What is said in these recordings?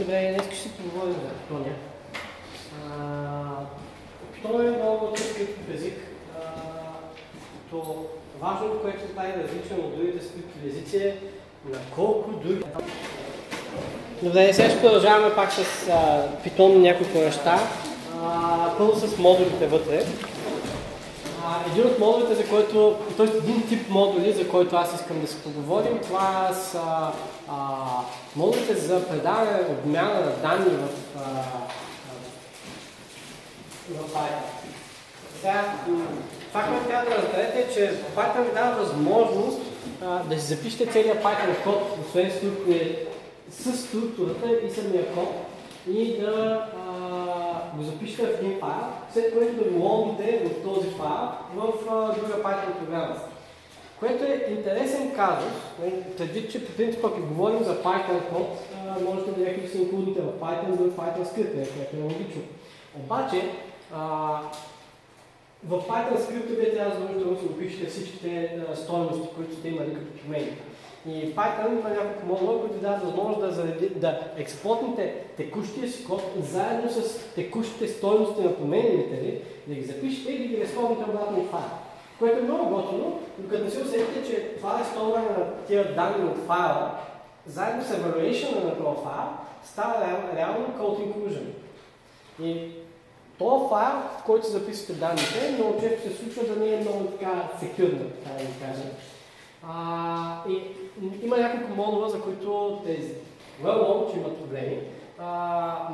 Добре, днес ще си поговорим за Питония. Питон е много скриптов език. А, то важното, което се прави различно от другите скриптови езици е на колко други... Добре, сега ще продължаваме пак с Питон няколко неща. пълно с модулите вътре. Един от модулите, за който, т.е. един тип модули, за който аз искам да се поговорим, това са а, модулите за предаване, обмяна на данни в, а, в Python. Това, което трябва да разберете е, че Python ви дава възможност а, да си запишете целият Python код, освен структури, с структурата и самия код и да го запишете в един файл, след което да го логите в този файл в а, друга Python програма. Което е интересен казус, предвид, че по принцип, ако говорим за Python код, можете да някакви да се инклюдите в Python, в Python скрипт, което е логично. Обаче, а, в Python скрипта вие трябва да да си опишете всичките стоености, които сте имали като промени. И Python има няколко модула, които дадат възможност да, зареди, да експортните текущия си код заедно с текущите стоености на променилите ви, да ги запишете и да ги разходите обратно в файл. Което е много готино, докато не се усетите, че това използване на тия данни от файла, заедно с evaluation на този файл, става реално, реално code inclusion. И този файл, в който записвате данните, много често се случва да не е много така секюрно, така да ви кажа. А, и има няколко модула, за които тези well че имат проблеми.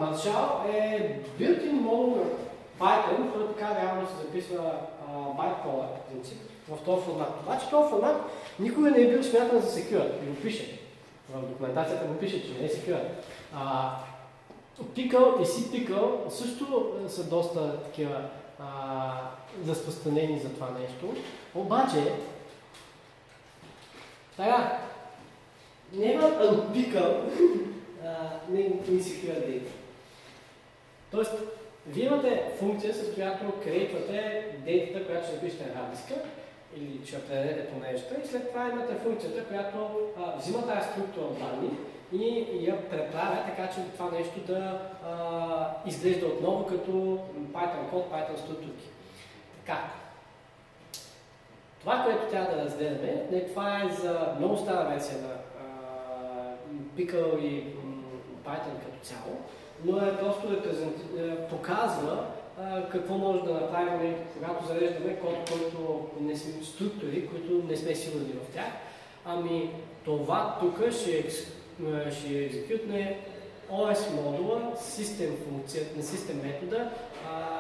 Marshall е built-in модул на Python, който така реално се записва bytecode принцип в този формат. Обаче този формат никога не е бил смятан за secure и го пише. В документацията го пише, че не е secure. Pickle и C-Pickle също са доста такива разпространени за това нещо. Обаче, така, няма unpickle не, не secure data. Тоест, вие имате функция, с която креатвате дейтата, която ще запишете на диска или ще предадете по нещо и след това имате функцията, която а, взима тази структура от данни и я преправя така, че това нещо да а, изглежда отново като Python код, Python структурки. Така. Това, което трябва да разгледаме, не, това е за много стара версия на Pickle и Python като цяло, но е просто да показва а, какво може да направим, когато зареждаме код, който не сме структури, които не сме сигурни в тях. Ами това тук ще, ще екзекютне OS модула, систем функция, на систем метода а,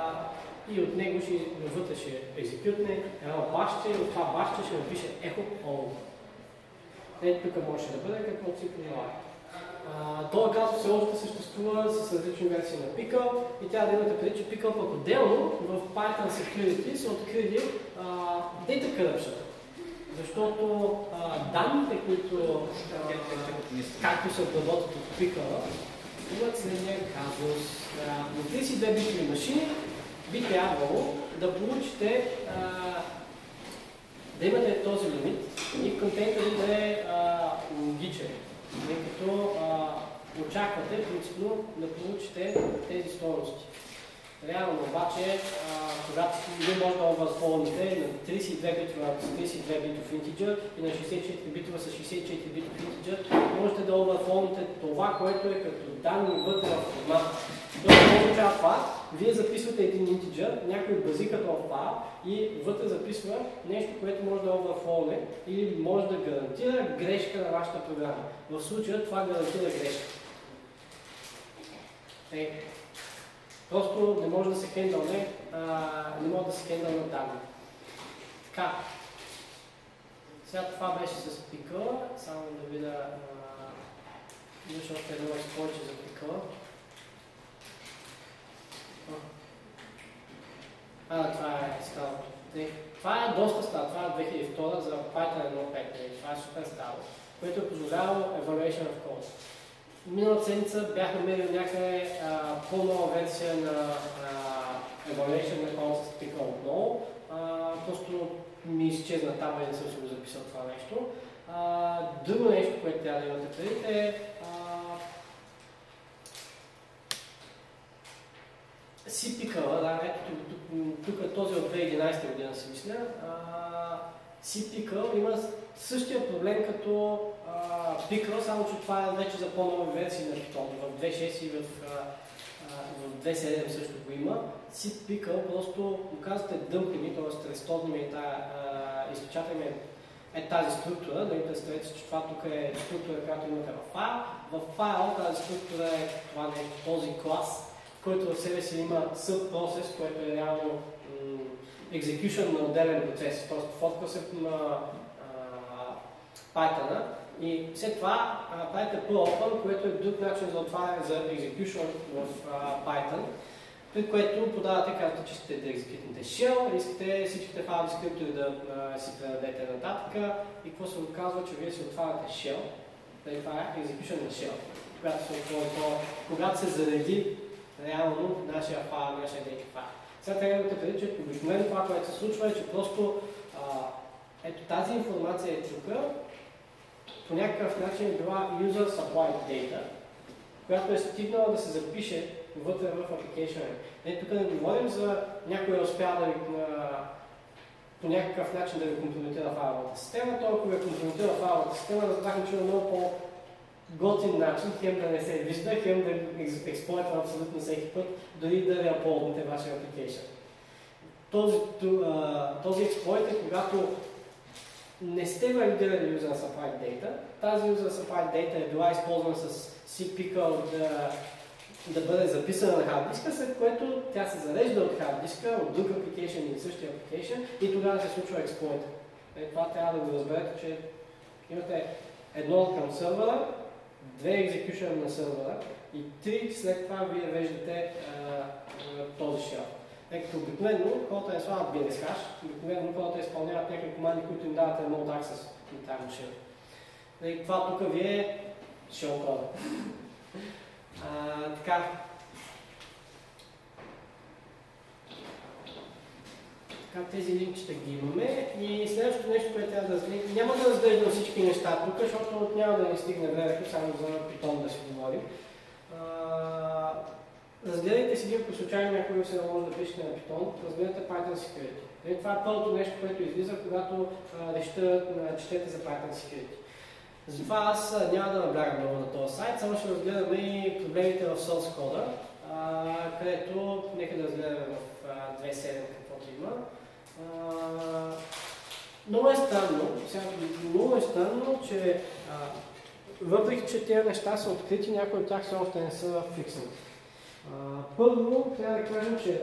и от него ще, вътре ще екзекютне едно баща и от това баща ще напише echo all. Ето тук може да бъде каквото си пожелаете. Той казва все още съществува с различни версии на Pickle и трябва да имате преди, че Pickle пък отделно в Python Security са открили а, Data Corruption. Защото а, данните, които както се обработват от Pickle, имат следния казус. На 32 битови машини би трябвало да получите а, да имате този лимит и контейнерът да е логичен тъй като а, очаквате принципно да получите тези стойности. Реално обаче, а, когато вие може да овърфолните на 32 битова с 32 битов интиджер и на 64 битова с 64 битов интиджер, можете да овърфолните това, което е като данни вътре в формата. Какво означава това? Вие записвате един интиджер, някой бази като файл и вътре записва нещо, което може да овърфолне или може да гарантира грешка на вашата програма. В случая това гарантира грешка. Е, Просто не може да се хендълне, не може да се хендълне данни. Така. Сега това беше с пикъла. Само да видя имаше още едно изполче за пикъла. А, това е скалото. Това е доста стар, това е 2002 за Python 1.5, това е супер старо, което е позволяло Evaluation of Code. Миналата седмица бях намерил някъде по-нова версия на Evaluation на Code с пика отново. просто ми изчезна там и не съм си го записал това нещо. Друго нещо, което трябва да имате предвид е този от 2011 година си мисля, C-Pickle има същия проблем като Pickle, само че това е вече за по-нови версии на Python. В 2.6 и в, в 2.7 също го има. C-Pickle просто му казвате дъмпини, т.е. ресторни и тая изключателен е тази структура. Нали, представете, че това тук е структура, която имате в файл. В файл тази структура е това нещо, този клас, който в себе си има subprocess, което е реално execution на отделен процес, т.е. фокус е на Python. И след това правите pull-open, което е друг начин за отваряне за execution в а, Python, при което подавате карта, че искате да екзекютнете shell, искате всичките файлове скриптори да а, си предадете нататък и какво се оказва, че вие си отваряте shell, това е execution на shell, когато се когато се зареди реално нашия файл, нашия файл. Сега трябва да преди, че обикновено това, което се случва е, че просто а, ето тази информация е тук, по някакъв начин е била user supplied data, която е стигнала да се запише вътре в application. Е, тук не говорим за някой е успял да ви, а, по някакъв начин да ви компрометира файловата система, толкова ви е компрометира файловата система, разбрахме, че е много по готин начин, хем да не се вижда, хем да експлойтва абсолютно всеки път, дори да не апълните вашия application. Този, този експлойт е когато не сте валидирали User Supplied Data. Тази User Supplied Data е била използвана с CPickle да, да бъде записана на hard диска, след което тя се зарежда от hard диска, от друг application или същия application и тогава се случва експлойт. Е, това трябва да го разберете, че имате едно към сървъра, две execution на сървъра и три след това вие веждате този shell. Тъй като обикновено хората не слагат BNS hash, обикновено хората изпълняват някакви команди, които им дават remote access на тази машина. И това тук ви е shell кода. така. Така, тези линкчета ги имаме. И следващото нещо, което трябва да разгледам, няма да разглеждам всички неща тук, защото няма да ни стигне времето само за Python да си говорим. Разгледайте си, ако случайно някой се наложи да пишете на Python, разгледайте Python Security. Нали, това е първото нещо, което излиза, когато решите четете за Python Security. Затова аз няма да наблягам много на този сайт, само ще разгледаме и проблемите в source кода, където нека да разгледаме в 2.7 каквото има. Много е странно, сега, е странно, че въпреки, че тези неща са открити, някои от тях все още не са фиксани. Първо, трябва да кажем, че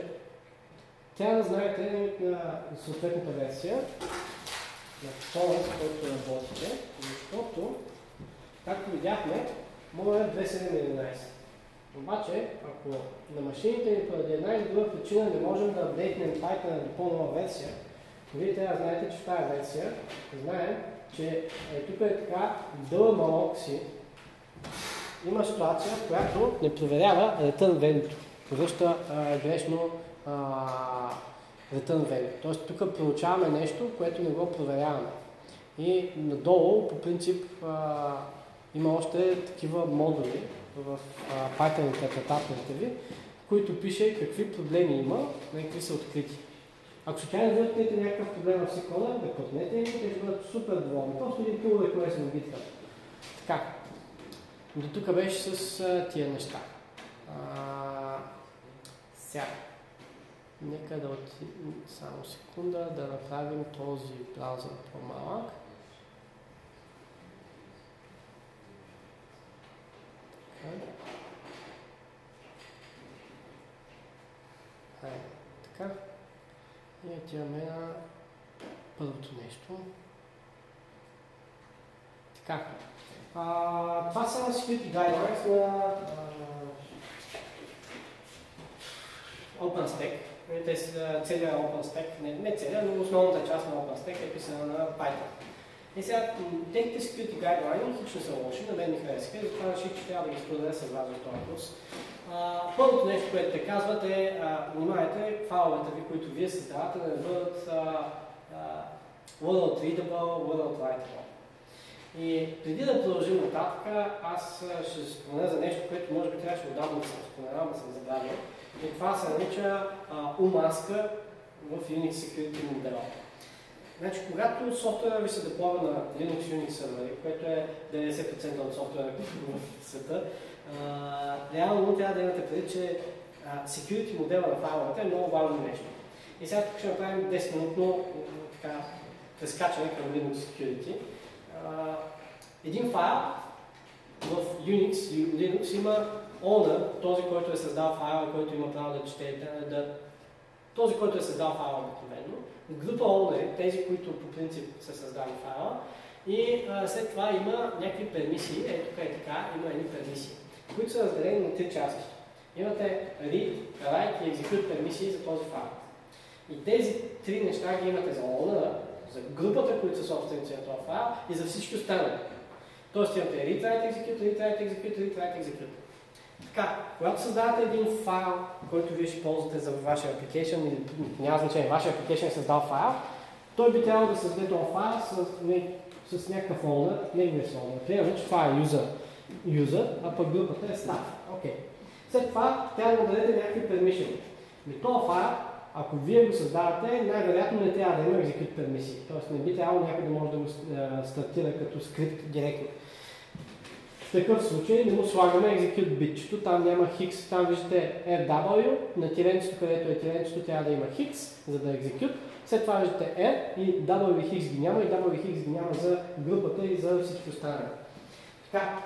трябва да знаете на съответната версия на това, с който работите, защото, както видяхме, моя е 2711. Обаче, ако на машините ни поради една или друга причина не можем да апдейтнем Python на по-нова версия, вие трябва да знаете, че в тази версия знаем, че е, тук е така дълъг си, има ситуация, в която не проверява return value Връща грешно а, return value. Тоест тук получаваме нещо, което не го проверяваме. И надолу, по принцип, а, има още такива модули в Python интерпретаторите ви, които пише какви проблеми има, какви са открити. Ако случайно въртнете някакъв проблем в секунда, да пътнете и те ще бъдат супер доволни. Просто един пул да кое се на битка. Така. До тук беше с а, тия неща. А, сега. Нека да отидем само секунда да направим този браузър по-малък. Така. така. И отиваме на първото нещо. Така. А, това са security guidelines на OpenStack. Те са целият OpenStack, не, не целият, но основната част на OpenStack е писана на Python. И сега, техните security guidelines хич не са лоши, на мен ми харесаха, затова реших, че трябва да ги споделя с вас в този курс. Първото нещо, което те казват е, а, внимайте, файловете ви, които вие създавате, да не бъдат а, а, world readable, world writable. И преди да продължим нататък, аз ще спомена за нещо, което може би трябваше отдавна да съм споменал, да съм забравил. И това се нарича умаска в Unix Security модела. Значи, когато софтуера ви се деплова на Linux Unix сервери, което е 90% от софтуера в света, а, реално трябва да имате преди, че а, security модела на файловете е много важно нещо. И сега тук ще направим 10-минутно така, прескачане към Linux Security. А, един файл в Unix Linux има owner, този, който е създал файла, който има право да чете, да, да този, който е създал файла обикновено, група owner, тези, които по принцип са създали файла, и а, след това има някакви пермисии, ето тук е така, има едни пермисии, които са разделени на три части. Имате read, write и execute пермисии за този файл. И тези три неща ги имате за owner, за групата, които са собственици на този файл и за всички останали. Тоест имате read, write, execute, read, write, execute, read, write, execute. Така, когато създавате един файл, който вие ще ползвате за вашия application, или няма значение, вашия application е създал файл, той би трябвало да създаде този файл с, с някакъв owner, неговия си owner. Приемаме, че това е user, user, а пък групата е staff. Okay. След това трябва да дадете някакви permission. И този файл, ако вие го създавате, най-вероятно не трябва да има execute пермисии. Тоест не би трябвало някой да може да го стартира като скрипт директно такъв случай не му слагаме execute битчето, там няма хикс, там виждате RW, на тиренцето, където е тиренцето, трябва да има хикс, за да е execute. След това виждате R и W хикс ги няма и W хикс ги няма за групата и за всички останали. Така,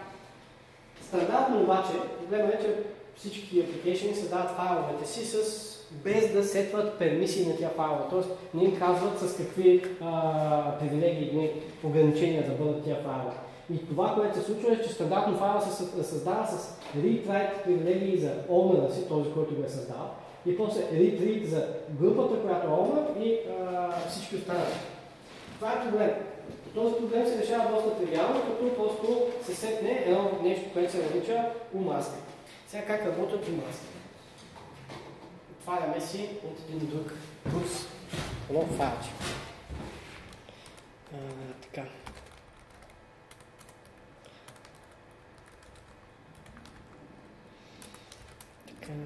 стандартно обаче, проблема е, че всички application създават файловете си с без да сетват пермисии на тия файлове. Тоест не им казват с какви а, привилегии ограничения да бъдат тия файлове. И това, което се случва е, че стандартно файла се създава с read-write привилегии за owner си, този, който го е създал, и после read-read за групата, която е owner и а, всички останали. Това е проблем. Този проблем се решава доста тривиално, като просто се сетне едно нещо, което се нарича умаска. Сега как работят умаски? Отваряме си от един друг курс, едно файлче. така. Ето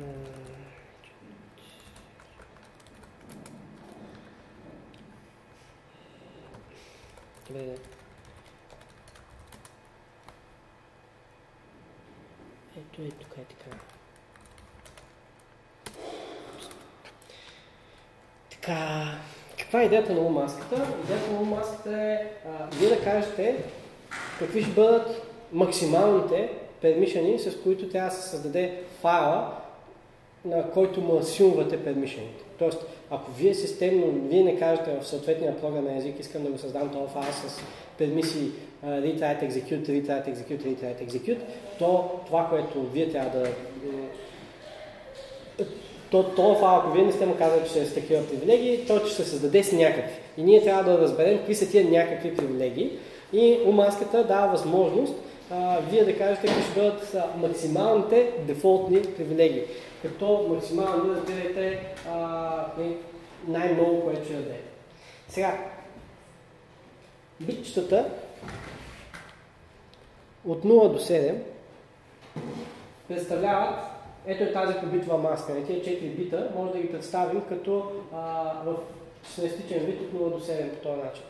е тук е така. Така, каква е идеята на умаската? Идеята на умаската е а, вие да кажете какви ще бъдат максималните пермишени, с които да се създаде файла, на който му асюмвате пермишените. Тоест, ако вие системно, вие не кажете в съответния програмен език, искам да го създам този файл с пермисии read, write, execute, write, execute, write, execute, то това, което вие трябва да... То, това файл, ако вие не сте му казали, че е с такива привилегии, то ще се създаде с някакви. И ние трябва да разберем какви са тия някакви привилегии. И умаската дава възможност а, вие да кажете какви ще бъдат максималните дефолтни привилегии като максимално разбирайте най-много, което ще даде. Сега, битчетата от 0 до 7 представляват, ето е тази побитва маска, не тези 4 бита, може да ги представим като а, в 16 вид от 0 до 7 по този начин.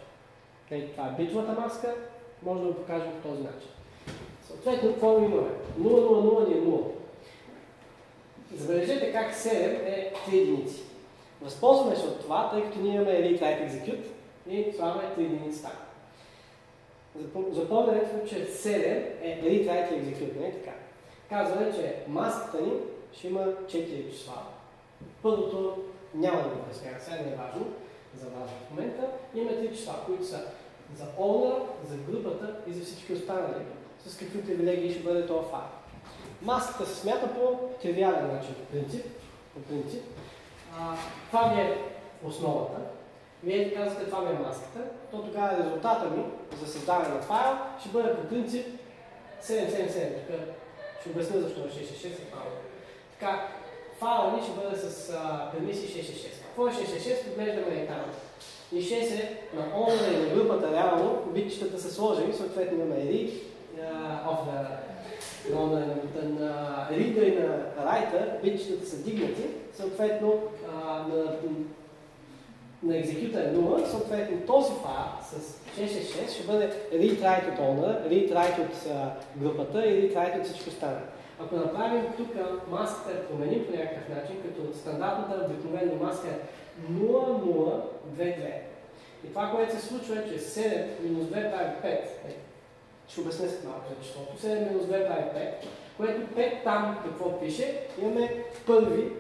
Ето, това е битвата маска, може да го покажем по този начин. Съответно, какво имаме? 0, 0, 0 ни е 0. Забележете как 7 е 3 единици. Възползваме се от това, тъй като ние имаме read write execute и слагаме 3 единици там. Запомнете, че 7 е read write execute, не така. Казваме, че маската ни ще има 4 числа. Първото няма да го обяснявам, сега не е важно за вас в момента. Има 3 числа, които са за owner, за групата и за всички останали, с какви привилегии ще бъде това файл. Маската се смята по тривиален начин, принцип. По принцип. А, това ми е основата. Вие казвате, това ми е маската, то тогава резултата ми за създаване на файл ще бъде по принцип 777. Тук ще обясня защо е 666 е файл. Така, файла ни ще бъде с премисии 666. Какво е 666? Поглеждаме и там. И 6 е на онлайн и групата реално, битчетата са сложени, съответно имаме of the но на, на, на рида и на райта битчетата са дигнати, съответно а, на на екзекюта е 0, съответно този файл с 666 ще бъде read write от owner, read write от а, групата и read write от всички останали. Ако направим тук маската я променим по някакъв начин, като стандартната обикновена маска е 0022. И това, което се случва е, че 7 минус 2 прави 5. Е, ще обясня след малко за числото. 7 минус 2 прави 5, което 5 там какво пише? Имаме първи,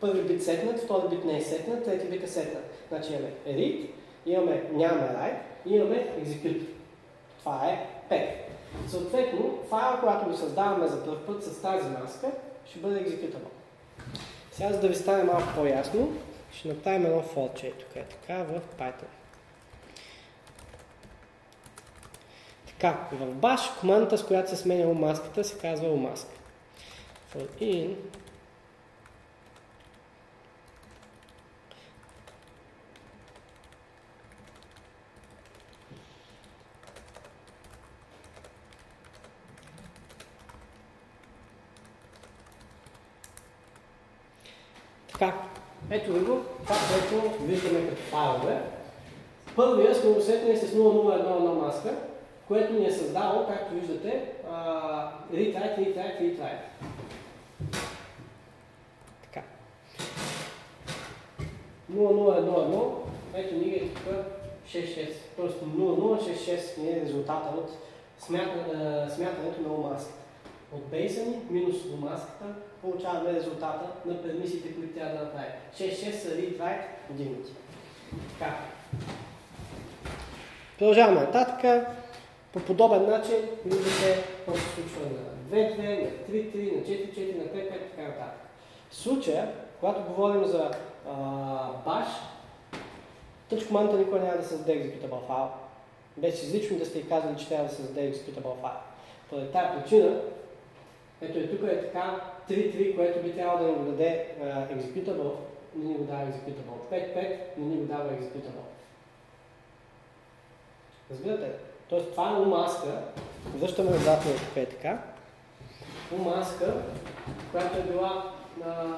първи бит сетнат, втори бит не е сетнат, трети бит е сетнат. Значи имаме read, имаме нямаме write и имаме execute. Това е 5. Съответно, файл, когато го създаваме за първ път с тази маска, ще бъде executable. Сега, за да ви стане малко по-ясно, ще направим едно фолче, тук е така, в Python. Така, в bash командата, с която се сменя маската, се казва маска. For in Така, ето ви го, това, което виждаме като файлове. Първия сме усетени с 001 маска, което ни е създало, както виждате, write, read write. Така. 0011, ето ни е тук 66, т.е. 0066 ни е резултата от смятането на маската. От бейса ни минус маската получаваме резултата на пермисиите, които трябва да направим. 6-6 са write вдигнати. Така. Продължаваме нататък. По подобен начин виждате какво се случва на 2-2, на 3-3, на 4-4, на 5-5 и така нататък. В случая, когато говорим за а, bash, touch командата никога няма да създаде executable файл, без излично да сте казали, че трябва да създаде executable файл. Поради тази причина, ето и тук е така 3-3, което би трябвало да ни го даде uh, executable, не ни го дава executable. 5-5 не ни го дава executable. Разбирате? Тоест това е умаска, връщаме назад на тук е така, умаска, която е била на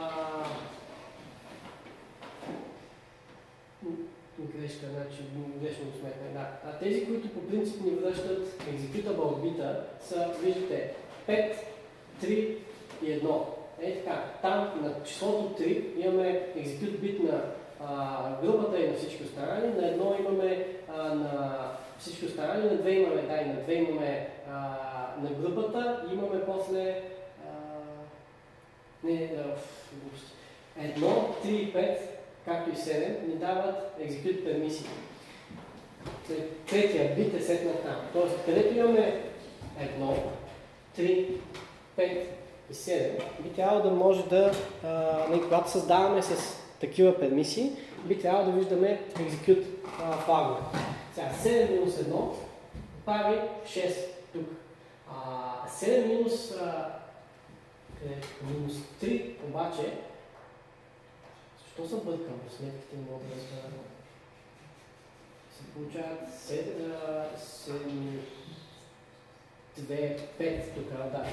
грешка, значи грешно сметна. Да. А тези, които по принцип ни връщат executable бита, са, виждате, 5, 3 и 1. Е така, там на числото 3 имаме execute бит на а, групата и на всички останали, на едно имаме а, на всички останали, на две имаме, да, и на две имаме а, на групата, и имаме после а, не, а, едно, 3 и 5, както и 7, ни дават execute пермисии. Третия бит е сетнат там. Тоест, където имаме 1, 3, 5 и 7, би трябвало да може да, а, когато създаваме с такива пермисии, би трябвало да виждаме execute флагове. Сега 7 минус 1 прави 6 тук. А, 7 минус, а, минус 3 обаче, защо съм бъркам? Сметките не да разбера. Се получават 7, 2, 5 тук, да,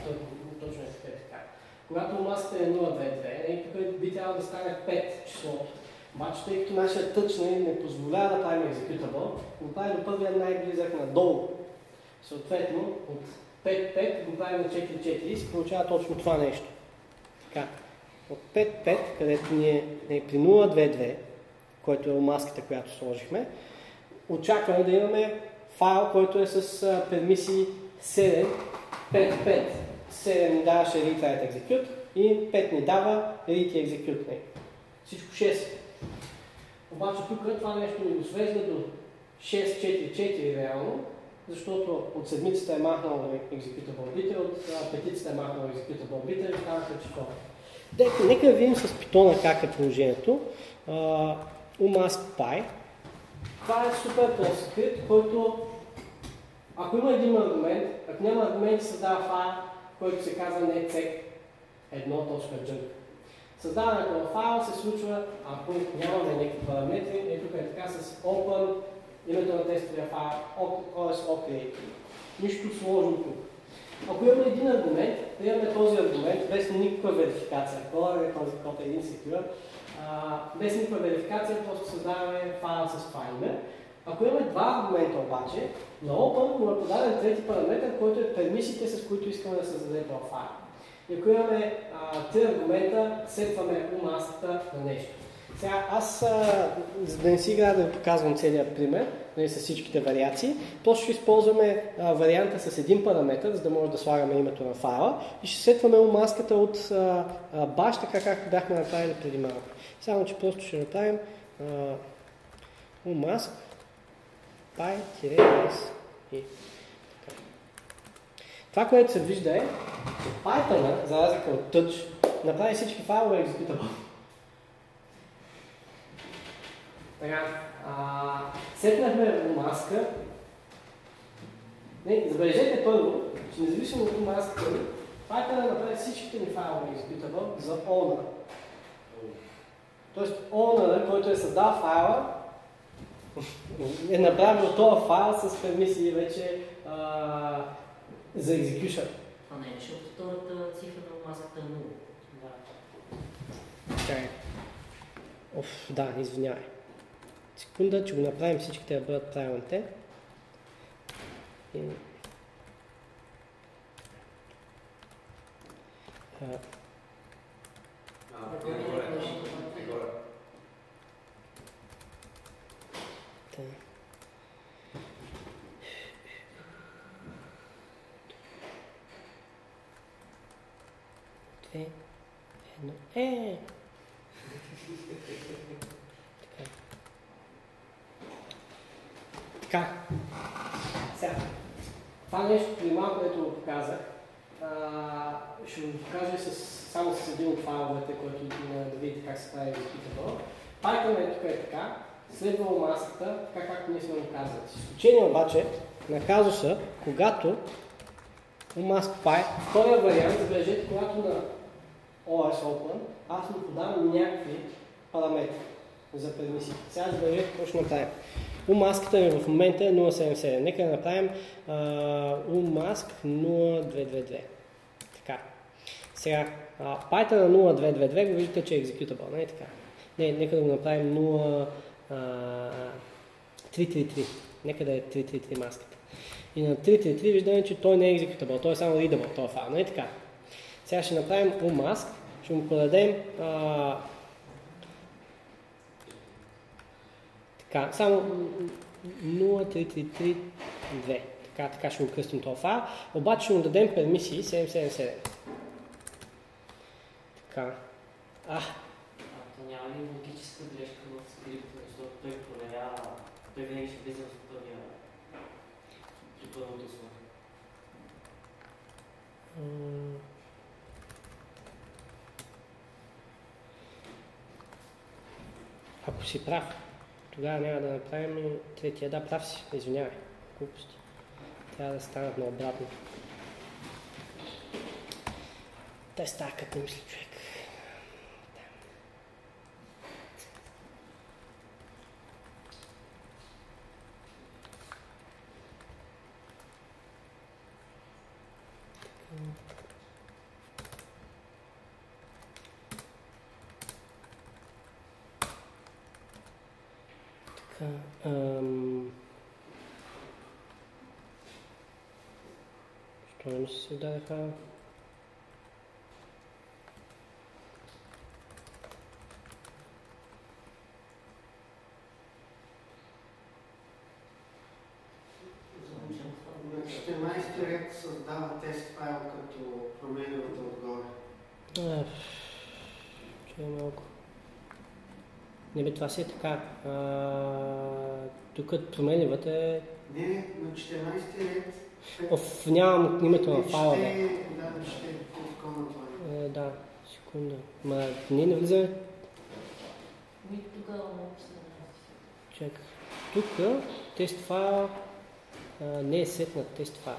точно е така. Когато масата е 0,2,2, тук би трябвало да стане 5 числото. Обаче, тъй като нашия тъч нали, не позволява да правим executable, го правим до първия най-близък надолу. Съответно, от 5-5 го правим на 4-4 и се получава точно това нещо. Така. От 5-5, където ни е, е при 0-2-2, който е маската, която сложихме, очакваме да имаме файл, който е с пермисии 7, 5, 5. 7 ни даваше read, write, execute и 5 ни дава read и execute. Всичко 6. Обаче тук това нещо ни го свежда до 6-4-4 реално, защото от седмицата е махнал executable bit, от петицата е махнал executable bit и станаха числото. Дето, нека видим с питона как е положението. Uh, umask Това е супер прост скрипт, който ако има един аргумент, ако няма аргумент, създава файл, който се казва netsec 1.junk. Създаването на файл се случва, ако нямаме някакви параметри, е тук е така с open, името на тестовия файл, ts ocreate. Нищо сложно тук. Ако имаме един аргумент, да имаме този аргумент без никаква верификация. Кола е този код е един а, без никаква верификация, просто създаваме файл с име. Ако имаме два аргумента обаче, на Open му е подаден трети параметр, който е пермисиите, с които искаме да създаде този файл. И ако имаме а, три аргумента, сетваме умаската на нещо. Сега аз, а, за да не си играя да показвам целият пример, нали, с всичките вариации, просто ще използваме а, варианта с един параметр, за да може да слагаме името на файла и ще сетваме умаската от а, а, bash, така както бяхме направили преди малко. Само, че просто ще направим умаск py-s и така. Това, което се вижда е, че Python, за разлика от Touch, направи всички файлове executable. Така, а, сетнахме маска. Не, забележете първо, че независимо от маската, Python направи всичките ни файлове executable за owner. Тоест, owner, който е създал файла, е направил този файл с пермисии вече а, за execution. Това не е, защото втората цифра на маската е 0. Да. Okay. Оф, да, извинявай. Секунда, че го направим всичките да бъдат правилните. И... А... А, горе, горе. Та. Две, едно, е! Така. Така. Сега. Това нещо при малко, което го показах, а, ще го покажа с, само с един от файловете, който да видите как се прави executable. Python е тук е така, следва маската, така както ние сме го казали. С изключение обаче на казуса, когато mask py, втория вариант, забележете, когато на OS Open, аз му подам някакви параметри за пермисии. Сега забележете какво ще направим. Умаската ми в момента е 077. Нека да направим umask 0222. Така. Сега, Python на 0222 го виждате, че е executable, не е така? Не, нека да го направим 0333. Нека да е 333 маската. И на 333 виждаме, че той не е executable, той е само readable, този файл, не е така? Сега ще направим umask, ще му подадем а, така, само 03332. Така, така ще го кръстим този файл. Обаче ще му дадем пермисии 777. Така. А, А, то няма ли логическа грешка в скрипта, защото той проверява, той винаги ще влиза в първия, при първото слово. Ако си прав, тогава няма да направим и третия. Да, прав си, извинявай. Глупости. Трябва да станат наобратно. Те става като мисли човек. Да. Така, ам... Що не ми се създадаха? Замучен това. На 14 ред създава тест файл като променливата отгоре. А, Че е малко. Не бе, това си е така. А, тук променливата е... Не, на 14 ред. Оф, нямам името на файла. Да, ще. Е, да, секунда. Ма, ние не влизаме. Ми да се Чакай. Тук тест файл а, не е сетнат тест файл.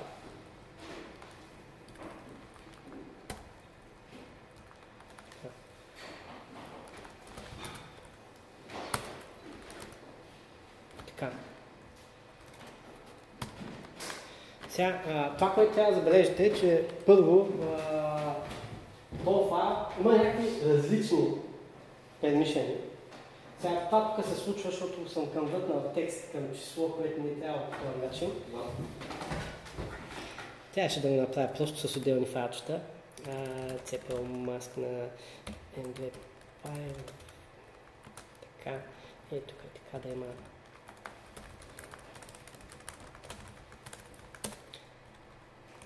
Така. Сега, а, това, което трябва да забележите е, че първо а, този файл има някакви различни пермишени. Сега това тук се случва, защото съм конвъртнал текст към число, което не трябва по този начин. Трябваше да го направя просто с отделни файлчета. CPL маск на N2 файл. Така. И тук е така да има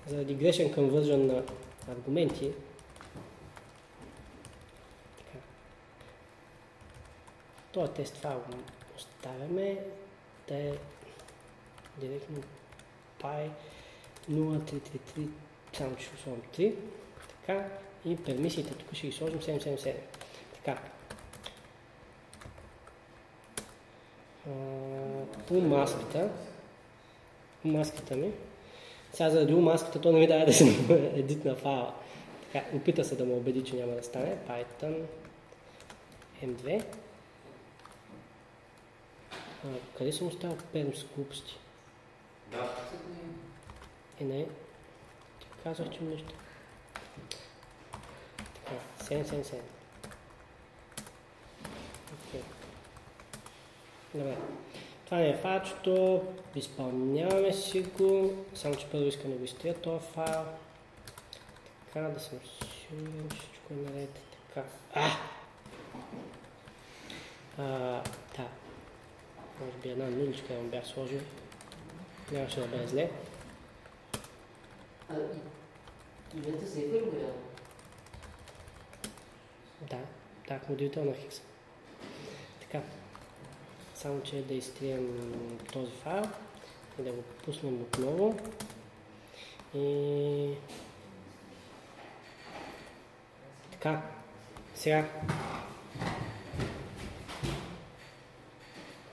заради грешен conversion на аргументи. Така. Това тест файл оставяме да е директно pi 0333, само ще сложим 3. Така. И пермисиите тук ще ги сложим 777. Така. по маската, по маската ми, сега заради маската, то не ми дава да се едит на файла. Така, опита се да му убеди, че няма да стане. Python M2. А, къде съм оставил перм с глупости? Да. Е, не. Ти казах, че нещо. Така, 777. Окей. Добре. Това не е файлчето, изпълняваме си го, само че първо искам да го изтрия този файл. Така, да съм сигурен, всичко е наред. Така. А! а да. Може би една нуличка му бях сложил. Нямаше да бъде зле. А, Юлията се е ли Да, да, модулител на Хикса. Така само че да изтрием този файл и да го пуснем отново. И така, сега.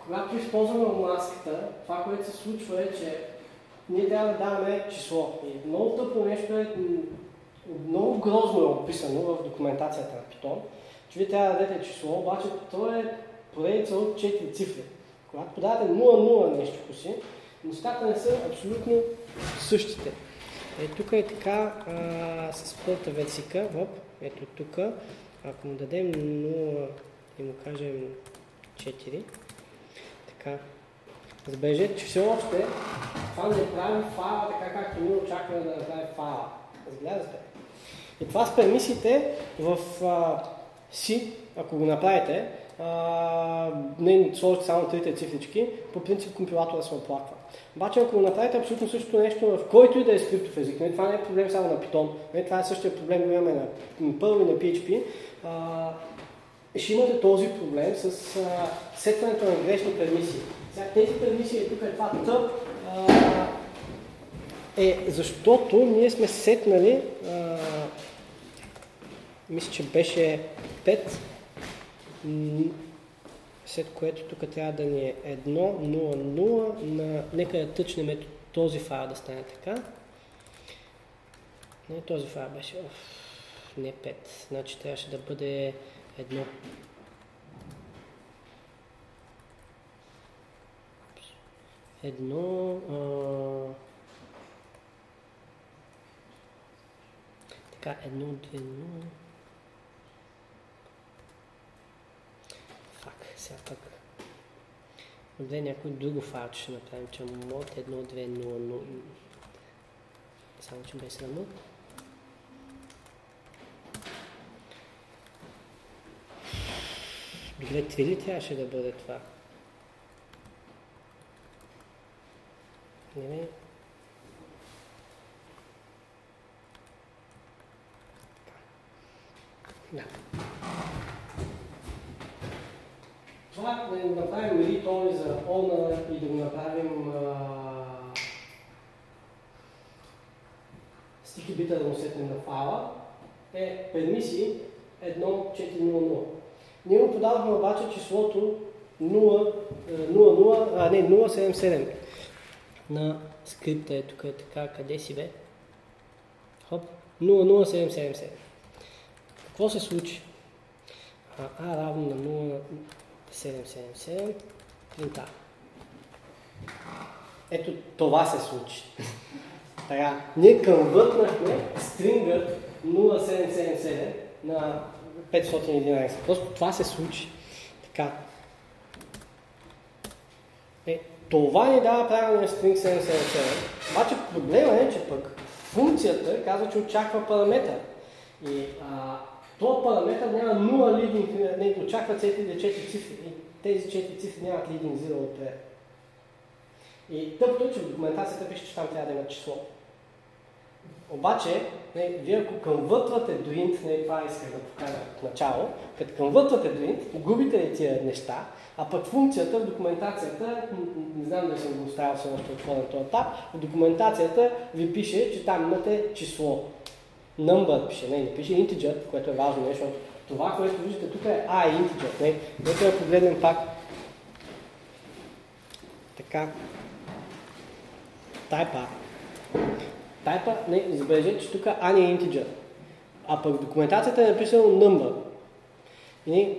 Когато използваме маската, това, което се случва е, че ние трябва да даваме число. И много тъпо нещо е, много грозно е описано в документацията на Python, че вие трябва да дадете число, обаче то е поредица от 4 цифри. Когато подавате 0-0 нещо си, нещата не са абсолютно същите. Е, тук е така а, с първата версика, оп, ето тук, ако му дадем 0 и му кажем 4, така, забележете, че все още това не прави файла така, както ние очакваме да направи файла. Разгледате. И това с пермисиите в а, C, ако го направите, не сложите само трите цифрички, по принцип компилатора се оплаква. Обаче ако направите абсолютно същото нещо в който и да е скриптов език, не, това не е проблем само на Python, не, това е същия проблем, го имаме на Perl и на PHP, а, ще имате този проблем с а, сетването на грешни пермисии. Сега тези пермисии, тук е това тъп, е защото ние сме сетнали, а, мисля, че беше 5 след което тук трябва да ни е 1, 0, 0, на... нека да тъчнем този файл да стане така. Не, този файл беше, оф, не 5, значи трябваше да бъде 1. Едно, а... така, едно, две, 0. Сега пък отде някой друго файлче ще направим, че мод 1200 само че без на Добре, три ли трябваше да бъде това? Не, не. Да. Това да направим read only за owner и да го направим стики бита да му сетнем на файла е пермисии 1400. Ние му подавахме обаче числото 0, 00, а не 077 на скрипта е тук е така, къде си бе? Хоп, 00777. Какво се случи? А, а равно на 0, 777, принта. Ето това се случи. Така, ние конвъртнахме стрингът 0777 на 511. Просто това се случи. Така. Е, това ни дава правилния string 777. Обаче проблема е, че пък функцията казва, че очаква параметър. И а, този параметър няма 0 лидинг, не очаква цифрите 4 цифри. И тези 4 цифри нямат лидинг 0 отпред. И тъпто, че в документацията пише, че там трябва да има число. Обаче, не, вие ако конвъртвате до int, не, това исках да покажа в начало, като конвъртвате до int, губите ли тия неща, а пък функцията в документацията, не знам дали съм го оставил все още отворен този етап, в документацията ви пише, че там имате число. Number пише, не, не пише integer, което е важно нещо, това, което виждате тук е a, integer. Не, нека да погледнем пак. Така. Type Тайпа, не, забележете, че тук A не е integer. А пък в документацията е написано number. И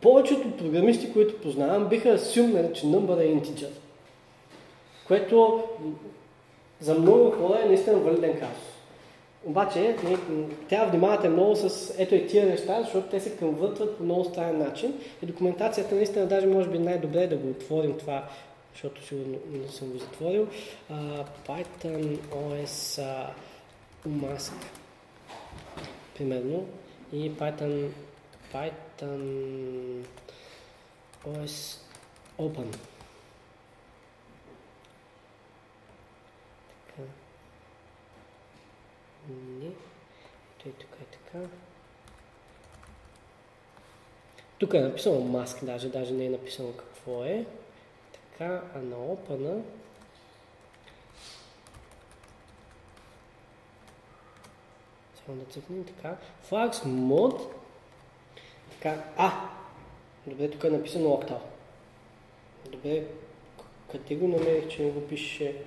повечето програмисти, които познавам, биха силнали, че number е integer. Което за много хора е наистина валиден казус. Обаче, трябва да внимавате много с ето и тия неща, защото те се конвъртват по много странен начин и документацията наистина даже може би най-добре е да го отворим това защото сигурно не съм го затворил. Python OS uh, Mask, примерно, и Python, Python OS Open. Така. Не. Той тук е така. Тук е написано маск, даже, даже не е написано какво е. Така, а на опана Само да цъкнем така. Flags mode. Така, а! Добре, тук е написано Octal. Добре, къде го намерих, че не го пише?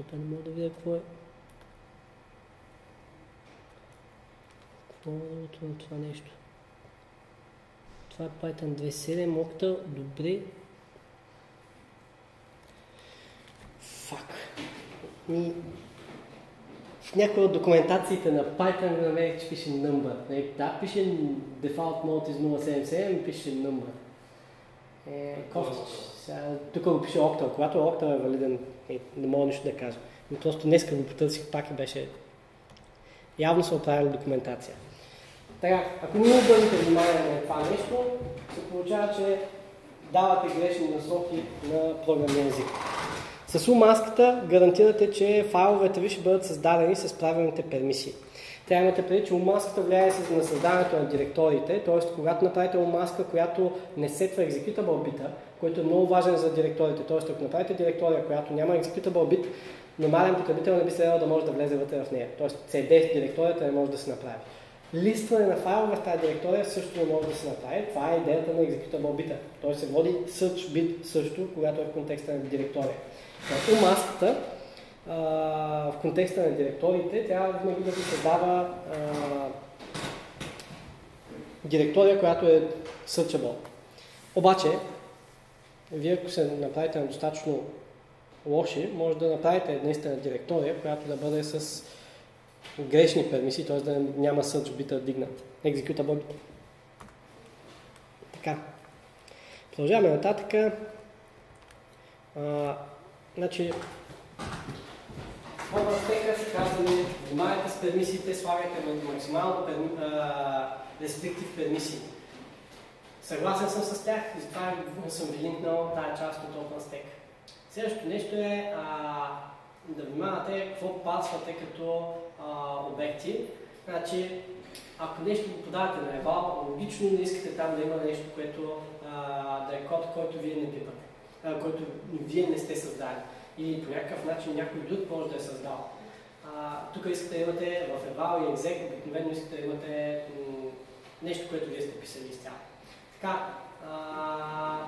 Тук не мога да видя какво е. Какво на това нещо? Това е Python 2.7, Octa, добре. Фак. И в някои от документациите на Python го намерих, че пише number. Нали, да, пише default mode is 077 пише number. Е, кофтич. Тук го пише Octa. Когато Octa е валиден, е, не мога нищо да кажа. Но просто днес го потърсих пак и беше явно са оправили документация. Така, ако не обърнете внимание на това нещо, се получава, че давате грешни насоки на програмния език. С умаската гарантирате, че файловете ви ще бъдат създадени с правилните пермисии. Да имате преди, че умаската влияе на създаването на директориите, т.е. когато направите умаска, която не сетва executable бита, който е много важен за директорите, т.е. ако направите директория, която няма executable бит, нормален потребител не би следвало да може да влезе вътре в нея. Т.е. CD в директорията не може да се направи. Листване на файлове в тази директория също не може да се направи. Това е идеята на executable бита. Той се води search bit също, когато е в контекста на директория. Като в контекста на директориите трябва винаги да се създава директория, която е searchable. Обаче, вие ако се направите на достатъчно лоши, може да направите наистина директория, която да бъде с грешни пермисии, т.е. да няма search бита дигнат. Executable бит. Така. Продължаваме нататък. А, значи, стека се казваме, внимавайте с пермисиите, слагайте максимално перми, а, рестриктив пермисии. Съгласен съм с тях и затова съм ви линкнал тази част от OpenStack. Следващото нещо е а, да внимавате какво пасвате като а, обекти. Значи, ако нещо го подавате на Eval, логично не искате там да има нещо, което а, да е код, който вие не пипате, а, който вие не сте създали. Или по някакъв начин някой друг може да е създал. Тук искате да имате в Eval и Exec, обикновено искате да имате нещо, което вие сте писали изцяло. Така, а,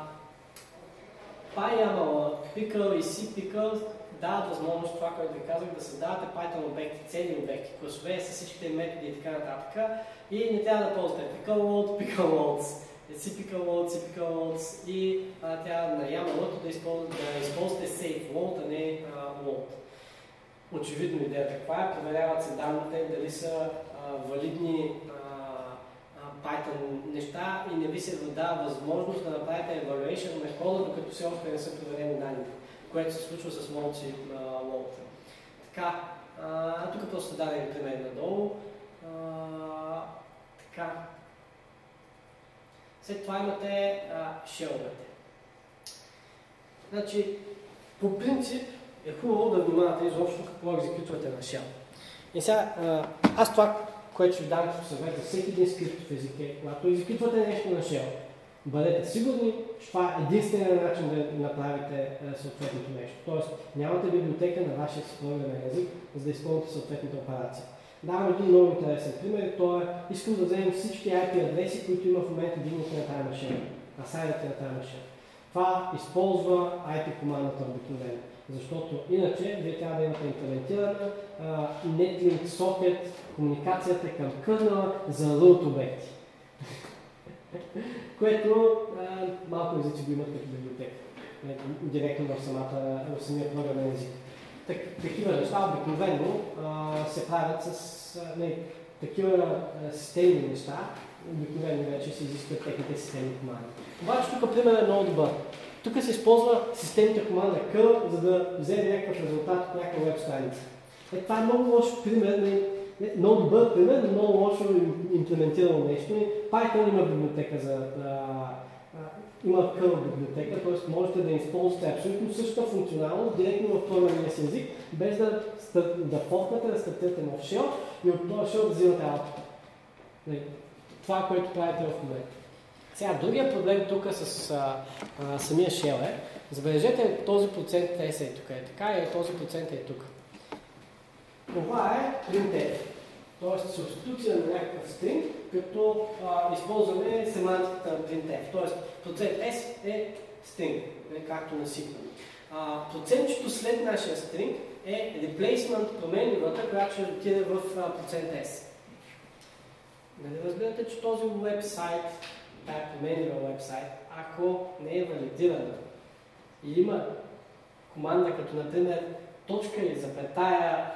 PyYAML, Pickle и CPickle дават възможност това, което ви казах, да създавате Python обекти, цели обекти, класове с всичките методи и така нататък. И не трябва да ползвате pickle load, pickle loads CPK load, CPK loads и а, тя на YAML да, да използвате safe load, а не а, load. Очевидно идеята каква е, проверяват се данните, дали са а, валидни Python неща и не ви се дава възможност да направите evaluation на кода, докато все още не са проверени данните, което се случва с loads и load. Така, а, тук просто дадем пример надолу. А, така. След това имате шеловете. Значи, по принцип е хубаво да внимавате изобщо какво екзекютвате на shell. И сега, а, аз това, което ще дам като съвет за всеки един скриптов език е, когато екзекютвате нещо на shell, бъдете сигурни, че това е единственият начин да направите съответното нещо. Тоест, нямате библиотека на вашия си програмен език, за да изпълните съответната операция. Давам един много интересен пример. То е, искам да вземем всички IP адреси, които има в момента дигнати на тази машина, на сайдата на тази машина. Това използва IP командата обикновено. Защото иначе вие трябва да имате имплементирана netlink socket, комуникацията към кърнала за root обекти. Което а, малко езици го имат като библиотека. Директно в, самата, в самия програмен език так, такива неща обикновено се правят с а, не, такива системни неща, обикновено вече се изискват техните системни команди. Обаче тук пример е много добър. Тук се използва системната команда Curl, за да вземе някакъв резултат от някаква веб страница. Е, това е много лош пример, не, не, много добър пример, но много лошо имплементирано нещо. Python има библиотека за а, има къл библиотека, т.е. можете да използвате абсолютно същата функционалност директно в програмния си език, без да, да фокнете, да стартирате нов shell и от този shell да взимате output. Нали, това, което правите в момента. Сега, другия проблем тук с а, а, самия shell е, забележете този процент е тук е така и този процент е тук. Това е printf т.е. субституция на някакъв стринг, като а, използваме семантиката на printf. Т.е. процент S е стринг, както на C. процентчето след нашия стринг е replacement, променливата, която ще отиде в а, процент S. Нали разбирате, че този вебсайт, тая променлива вебсайт, ако не е валидирана и има команда като например точка или запетая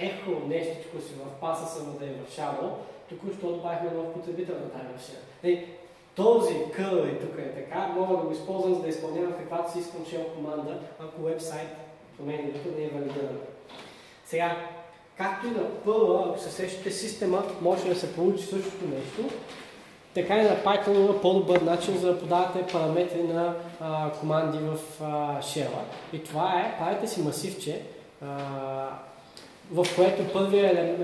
ехо нещичко си в паса само да е в шаво, току-що добавихме нов потребител на тази машина. Нали, този къл и тук е така, мога да го използвам за да изпълнявам каквато си искам shell команда, ако вебсайт промени тук не е валидиран. Сега, както и на пъла, ако се сещате система, може да се получи същото нещо, така и на Python има по-добър начин за да подавате параметри на команди в а, shell. И това е, правите си масивче, в което първия,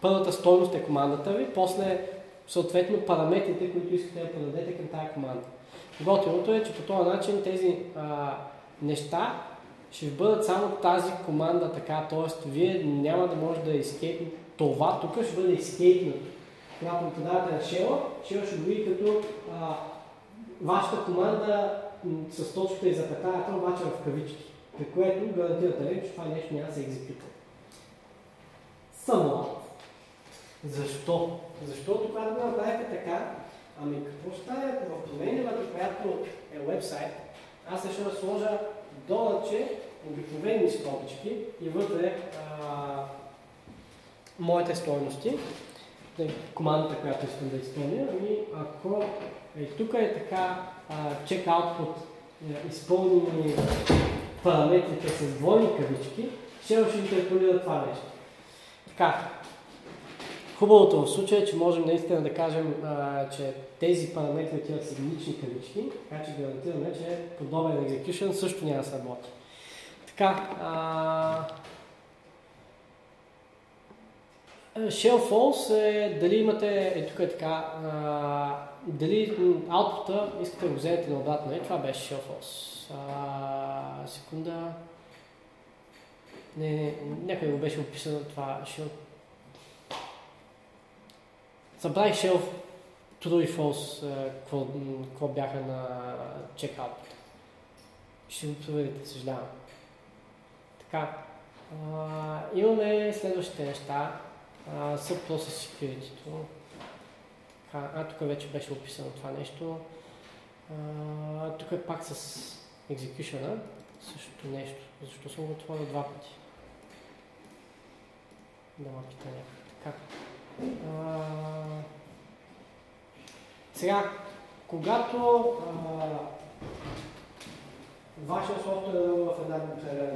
първата стойност е командата ви, после съответно параметрите, които искате да подадете към тази команда. Готиното е, че по този начин тези а, неща ще бъдат само тази команда така, т.е. вие няма да може да изкейпнете това, тук ще бъде изкейпнато. Когато му подавате на Shell, Shell ще го види като а, вашата команда с точката и запетаята, обаче в кавички при което гарантирате ли, че това нещо няма да се екзекюта. Само. Защо? Защото когато го направите така, ами какво стане, ако в променливата, която е вебсайт, аз ще сложа долъче обикновени скобички и вътре а, моите стойности, командата, която искам да изпълня, ами ако е, тук е така check output е, изпълнени параметрите с двойни кавички, ще ще интерполира това нещо. Така, хубавото в случая е, че можем наистина да кажем, а, че тези параметри отиват с единични кавички, така че гарантираме, че подобен execution също няма да сработи. Така, а... Shell false е дали имате, е тук е така, а, дали output искате да го вземете на обратно. Е, това беше. А, секунда. Не, не, някой го беше описано това. Ще... Забравих Shell True и False, какво, бяха на checkout. Ще го проверите, съжалявам. Така. А, имаме следващите неща. Subprocess Security. Така, а тук вече беше описано това нещо. А, тук е пак с execution същото нещо. Защо съм го отворил два пъти? Да ме пита някак. Така. А, сега, когато а, вашия софтуер е в една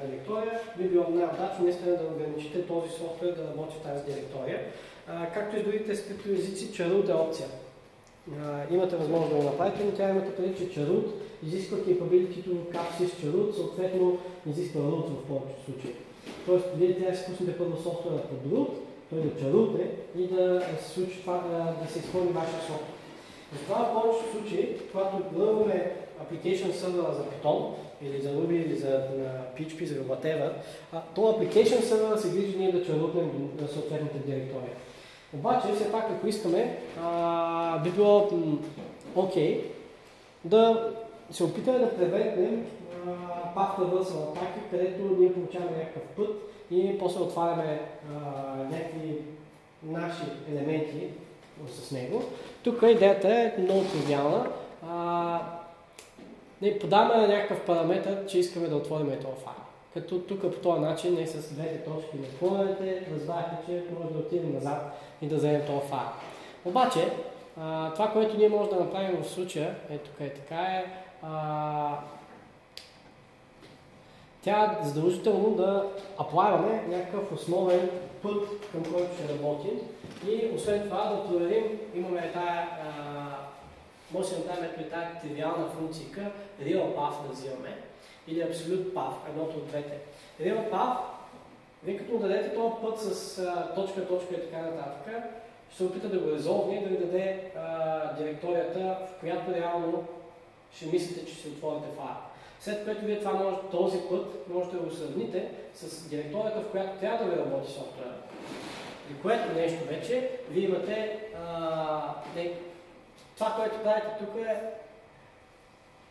директория, би било най-удачно наистина да ограничите този софтуер да работи в тази директория. Както и с другите скрипто езици, чарут е опция. Имате възможност да го направите, но тя имате преди, че чарут изисква capability to capsys chroot, съответно изисква root в повечето случаи. Тоест, вие трябва да си пуснете първо софтуера под root, той да чарутне и да се случи това, да, да се изпълни вашия софтуер. Затова в повечето случаи, когато глъваме application server за Python, или за Ruby, или за PHP, за whatever, то application server се грижи ние да чарутнем на съответната директория. Обаче, все пак, ако искаме, а, би било окей okay, да се опитаме да превентнем path reversal атаки, където ние получаваме някакъв път и после отваряме а, някакви наши елементи с него. Тук идеята е много тривиална. Подаваме някакъв параметр, че искаме да отворим този файл. Като тук по този начин, не с двете точки на клоновете, разбрахте, че може да отидем назад и да вземем този файл. Обаче, а, това, което ние можем да направим в случая, е тук е така е, а, тя задължително да аплайваме някакъв основен път, към който ще работим и освен това да проверим, имаме тая, може да направим тази тривиална функция, real path да взимаме или absolute path, едното от двете. Real path, вие като дадете този път с а, точка, точка и така нататък, ще се опита да го резолвне и да ви даде а, директорията, в която реално ще мислите, че ще отворите файл. След което вие това може, този път можете да го сравните с директорията, в която трябва да ви работи софтуера. И което нещо вече, вие имате а, не, това, което правите тук е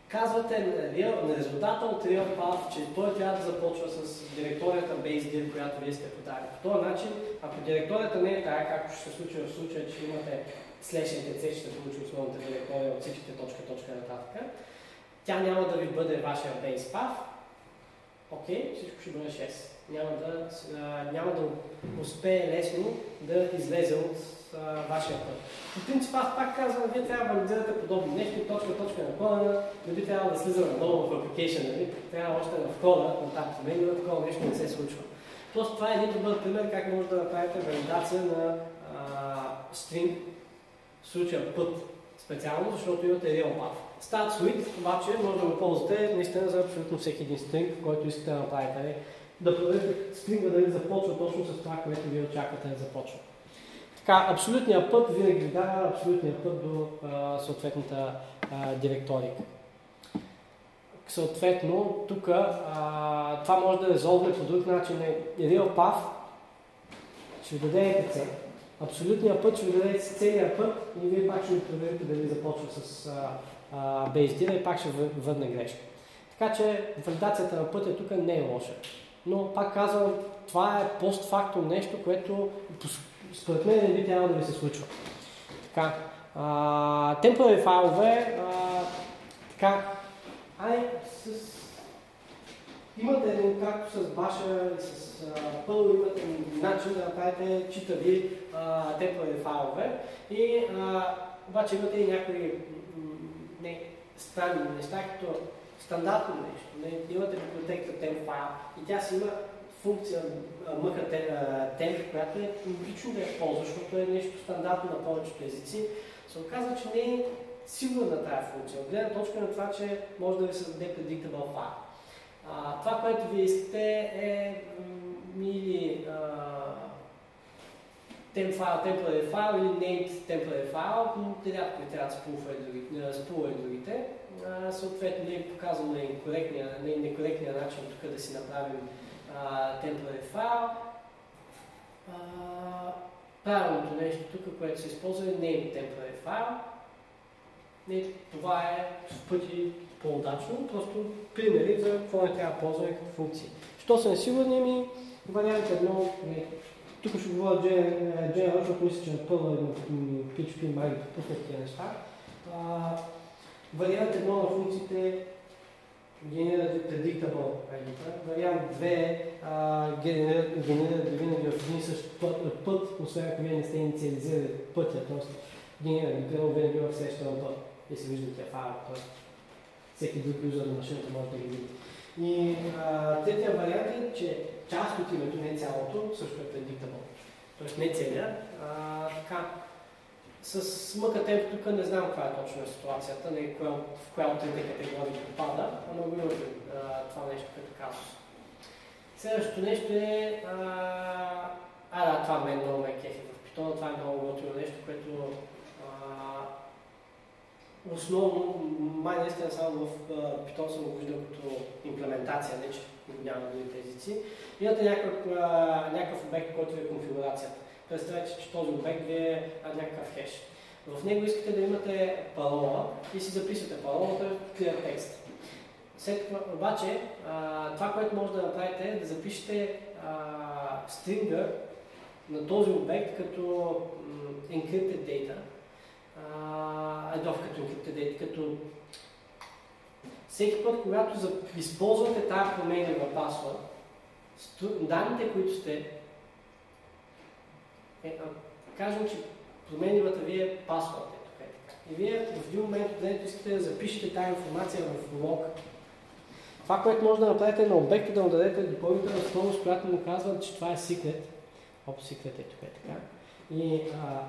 казвате на резултата от Real Path, че той трябва да започва с директорията BaseDir, която вие сте подали. По този начин, ако директорията не е тая, както ще се случи в случая, че имате слеш NTC, ще получи основната директория от всичките точка, точка нататък, тя няма да ви бъде вашия base path. Окей, okay, всичко ще бъде 6. Няма да, няма да успее лесно да излезе от вашия път. По принцип, аз пак казвам, вие трябва да валидирате подобно нещо, точка, точка на кода, не би трябвало да слиза надолу в application, нали? трябва още в кода, на тази меню, такова нещо не се случва. Просто това е един добър пример как може да направите валидация на а, string, в случая път специално, защото имате real path. Start suite, обаче може да го ползвате наистина за абсолютно всеки един стринг, който искате да направите. Да проверите стринга дали започва точно с това, което вие очаквате да започва. Така, абсолютният път винаги дава абсолютния път до а, съответната а, директорика. Съответно, тук това може да резолвне по друг начин. Real path ще ви даде ETC. Абсолютният път ще ви даде целият път и вие пак ще ви проверите дали започва с а, и пак ще върне грешка. Така че валидацията на пътя тук не е лоша. Но пак казвам, това е постфактум нещо, което според мен не би трябвало да ви се случва. Така, темплари файлове, а, така, ай, с... имате, както с баша и с пъл, имате начин да направите читави темплари файлове и а, обаче имате и някои не странни неща, като стандартно нещо. Не, имате библиотеката temp и тя си има функция мъха temp, която е логично да я ползва, защото е нещо стандартно на повечето езици. Се оказва, че не е сигурна тази функция. От гледна точка на това, че може да ви създаде predictable file. А, това, което вие искате е или темп файл, temporary файл или named temporary файл, но рядко не трябва да спулва и другите. Съответно, ние показваме некоректния, некоректния начин тук да си направим temporary файл. А, правилното нещо тук, което се използва е named temporary файл. Не, това е в пъти по-удачно, просто примери за какво не трябва да ползваме като функции. Що са несигурни ми, вариант едно не тук ще говоря General, защото мисля, че на първо на PHP май пуснат тия неща. А, вариант едно на функциите генерират predictable ID. Вариант 2 е генерират, генерират винаги в един същ път, път, освен ако вие не сте инициализирали пътя, т.е. генерират ги винаги в следващия път и се вижда тия файл, т.е. всеки друг юзер на машината може да ги види. И а, третия вариант е, че част от името, не цялото, също е predictable. Тоест не целият. А, с мъка темп тук не знам каква е точно ситуацията, не, коя, в коя от трите категории попада, но го има това нещо като казус. Следващото нещо е... А, а да, това мен много ме кефи в Python, това е много готино нещо, което основно, май наистина само в Python съм го виждал като имплементация, не че няма другите езици. Имате някакъв, някакъв обект, който е конфигурацията. Представете, че този обект ви е някакъв хеш. В него искате да имате парола и си записвате паролата в clear текст. След това, обаче, това, което може да направите е да запишете стринга на този обект като encrypted data, Adobe като encrypted като всеки път, когато използвате тази променлива password, данните, които сте, е, кажем, че променливата ви е password. Е, и вие в един момент, където искате да запишете тази информация в лог, това, което може да направите на обекта, да му дадете допълнителна стойност, която му казва, че това е secret. Оп, secret е тук е така. И а,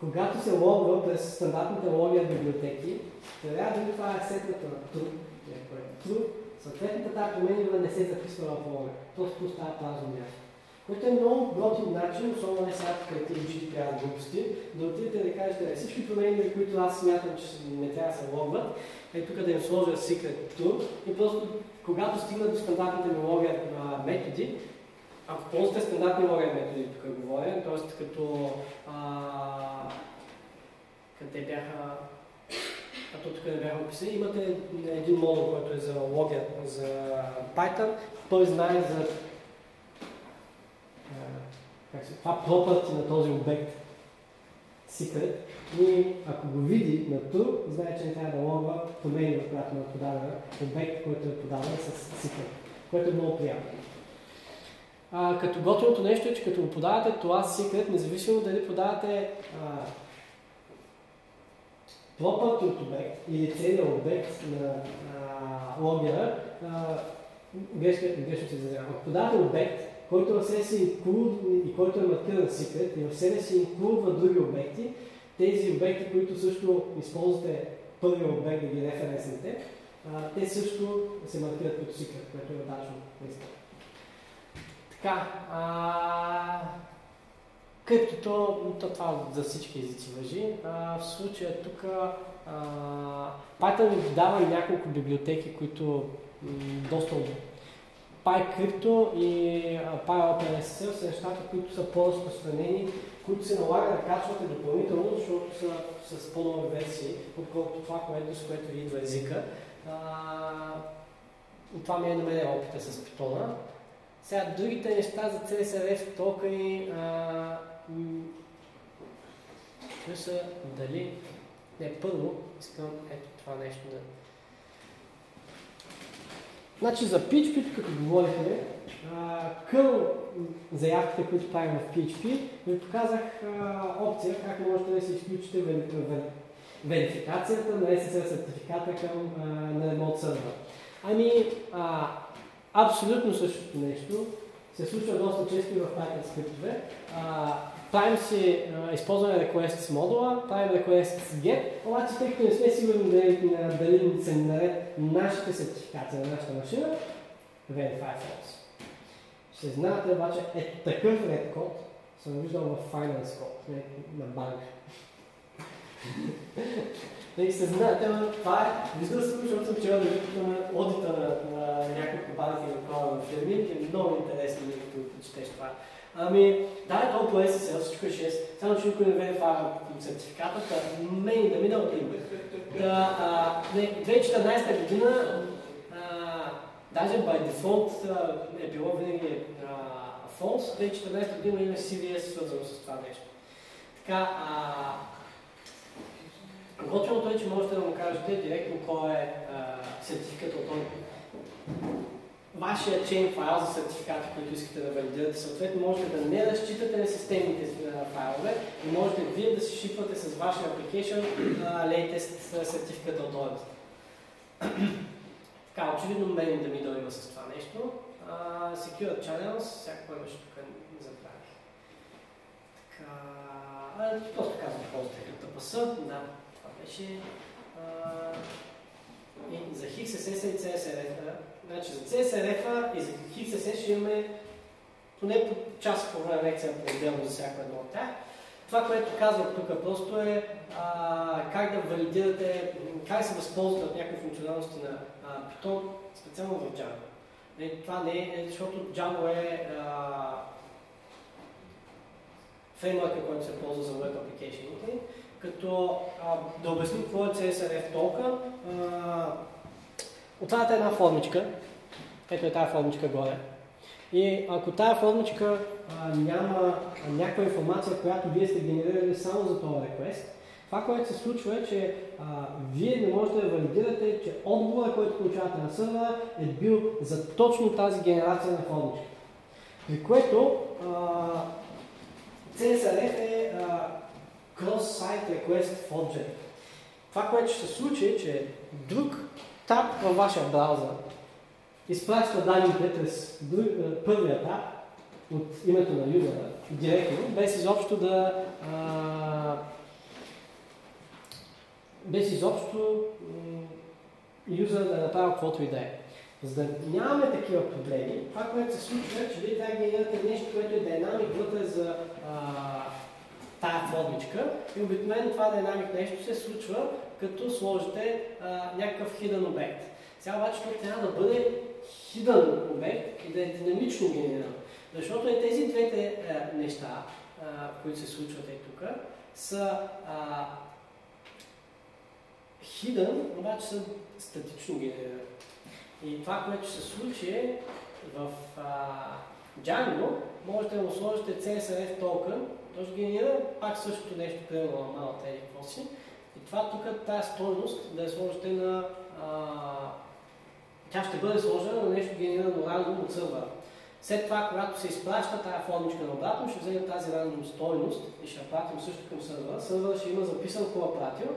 когато се логва през стандартните логия библиотеки, трябва да това е сетната на true, е true, съответната тази променлива не се записва в лога. Просто става празно място. Което е много готин начин, особено не сега, ти учите трябва глупости, да отидете да кажете всички променливи, които аз смятам, че не трябва да се логват, е тук да им сложа secret to и просто когато стигнат до стандартните ми методи, ако ползвате стандартни логия методи, тук говоря, т.е. като къде бяха, а то тук не бяха описани, имате един модул, който е за логия за Python, той знае за как се, това property на този обект secret и ако го види на true, знае, че не трябва да логва промени, в която му е подадена, обект, който е подаден с secret, което е много приятно. А, като готиното нещо е, че като го подавате това secret, независимо дали подавате а, property от обект или целият обект на логера, грешно се изразявам. Ако подавате обект, който в себе си инклюд, и който е маркиран secret и в себе си инклюдва други обекти, тези обекти, които също използвате първия обект да ги референсните, те също се маркират като secret, което е удачно. Така, а, криптото, то това за всички езици въжи. А, в случая тук Python ви дава няколко библиотеки, които доста PyCrypto и PyOpenSSL са нещата, които са по-разпространени, които се налага да качвате допълнително, защото са с по-нови версии, отколкото това, което, с което ви идва езика. А, това ми е на мен опита с Python. Сега другите неща за CSRF токени, ще са дали... Не, първо искам ето това нещо да Значи за PHP, като говорихме, към заявките, които правим в PHP, ви показах опция как можете да се изключите верификацията на SSL сертификата към на ремонт сервер. Ами, а, абсолютно същото нещо се случва доста често и в Python скриптове правим си, използваме request с модула, правим request с get, обаче тъй като не сме сигурни дали, дали са наред нашите сертификати на нашата машина, verify false. Ще знаете обаче, е такъв ред код съм виждал в Finance код, на банк. Нека се знаете, това е, виждал съм, защото съм чел да на одита на, на няколко банки на фирми, е много интересно, като четеш това. Ами, да, е толкова SSL, всичко е 6. Само, че никой не веде това сертификата, мен да миналата им. Да, а, 2014 година, а, даже by default а, е било винаги false. 2014 година има CVS свързано с това нещо. Така, а, готиното е, че можете да му кажете директно кой е сертификат от този вашия chain файл за сертификати, които искате да валидирате. Съответно, можете да не разчитате на системните файлове и можете вие да си шипвате с вашия application latest сертификат от audit. така, очевидно мен да ми дойва с това нещо. Uh, secure channels, всяко нещо тук не забравих. Така, а, просто казвам ползвате TPS, да, това беше. Uh, и за XSS и CSRF Значи за CSRF и за XSS ще имаме поне по час по време лекция по-отделно за всяко едно от тях. Това, което казвам тук просто е а, как да валидирате, как се възползвате от някакви функционалности на а, Python, специално в Java. Не, това не е, защото Java е фреймворка, който се ползва за web application като а, да обясним какво е CSRF толка. Отваряте една формичка, ето е тази формичка горе. И ако тази формичка а, няма а, някаква информация, която вие сте генерирали само за този request, това, което се случва е, че а, вие не можете да валидирате, че отговора, който получавате на сървъра е бил за точно тази генерация на формичка. При което а, CSRF е а, Cross-Site Request Object. Това, което ще се случи е, че друг таб във вашия браузър изпраща данните през първия таб от името на юзера директно, без изобщо да а, без изобщо юзера да направи каквото и да е. За да нямаме такива проблеми, това, което се случва е, че вие трябва да генерирате нещо, което е динамик вътре за а, тая формичка и обикновено това динамик нещо се случва като сложите а, някакъв хиден обект. Сега обаче това трябва да бъде хиден обект и да е динамично генериран. Защото е тези двете а, неща, а, които се случват е тук, са а, hidden, обаче са статично генерирани. И това, което се случи е в а, Django, можете да му сложите CSRF токен, той генерира пак същото нещо, примерно на малата или какво си. Това тук, тази стойност да я сложите на... А, тя ще бъде сложена на нещо генерирано рандом от сървъра. След това, когато се изпраща тази формичка обратно, ще вземем тази рандом стойност и ще я пратим също към сървъра. Сървъра ще има записан кога е пратил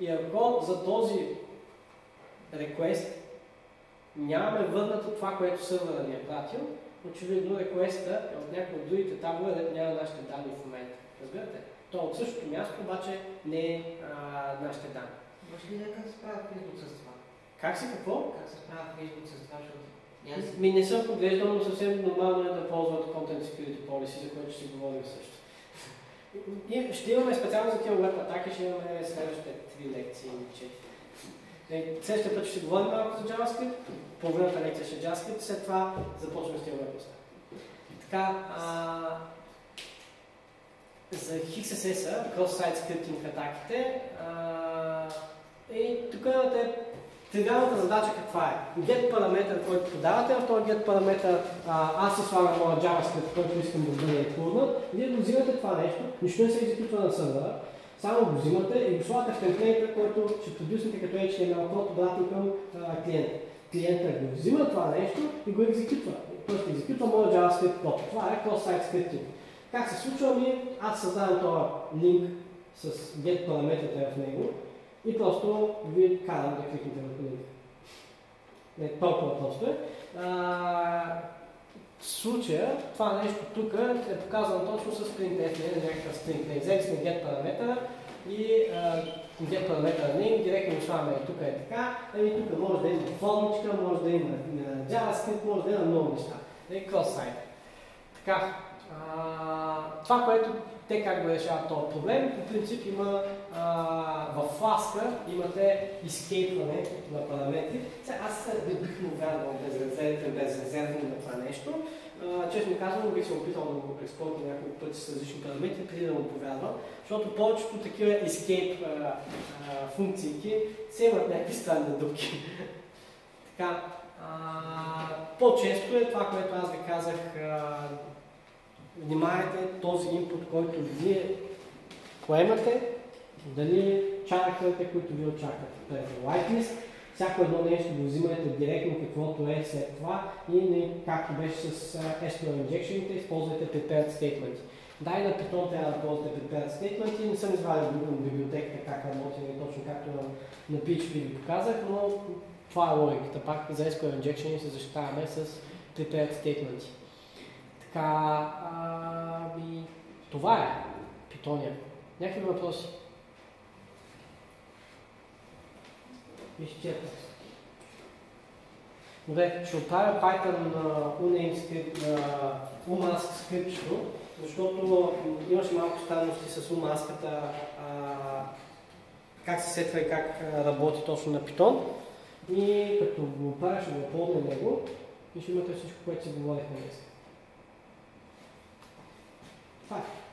и ако за този request нямаме върнато това, което сървъра ни е пратил, очевидно реквеста е от някои от другите таблове, да няма нашите данни в момента. Разбирате? То е от същото място, обаче не е нашите данни. Може ли да как се справя Facebook с това? Как се какво? Как се справя Facebook с това, защото ми не съм поглеждал, но съвсем нормално е да ползват Content Security Policy, за което ще си говорим също. И ще имаме специално за тия веб атаки, ще имаме следващите три лекции или четири. Е, следващия път ще говорим малко за JavaScript, половината лекция ще е JavaScript, след това започваме с тия веб Така, а, за XSS-а, cross-site scripting атаките, и тук имате тривиалната задача каква е? Get параметър, който подавате, в този get параметър аз си слагам моя JavaScript, който искам да бъде пълнат, вие го взимате това нещо, нищо не се екзекутва на сървъра, само го взимате и го слагате в темплейта, който ще продюснете като HTML код обратно към клиента. Клиента го взима това нещо и го екзекутва. Тоест екзекутва моят JavaScript код. Това е cross-site scripting. Как се случва ми? Аз създавам този линк с get параметрите в него и просто ви карам да кликнете върху линк. Не, толкова просто е. А, случая, това нещо тук е показано точно с printf, не е някакъв string. Взели сме get параметъра и uh, get параметъра name, директно слагаме тук е така, ами тук може да има формичка, може да има JavaScript, може да има много неща. Нали, cross-site. Така, това, което те как го решават този проблем, по принцип има а, в фласка имате изкейпване на параметри. Сега аз не бих му вярвал безрезервно, безрезервно на това нещо. А, честно казвам, бих се опитал да го експортна няколко пъти с различни параметри, преди да му повярвам, защото повечето такива escape а, функции се имат някакви странни дупки. така, по-често е това, което аз ви казах, внимавайте този инпут, който вие поемате, дали чарактерите, които ви очаквате. Е whitelist, всяко едно нещо го взимате директно каквото е след това и не, както беше с SQL injection използвайте prepared statement. Да, и на Python трябва да ползвате prepared statement не съм извадил библиотеката как работи, точно както на, на PHP ви показах, но това е логиката. Пак за SQL injection се защитаваме с prepared statement. Така, ами, това е Питония. Някакви въпроси? изчерпа Добре, ще оправя Python на uname скриптчето, защото имаше малко странности с umaskата, как се сетва и как работи точно на Python. И като го оправя, ще го помня него и ще имате всичко, което си говорихме днес. Това е.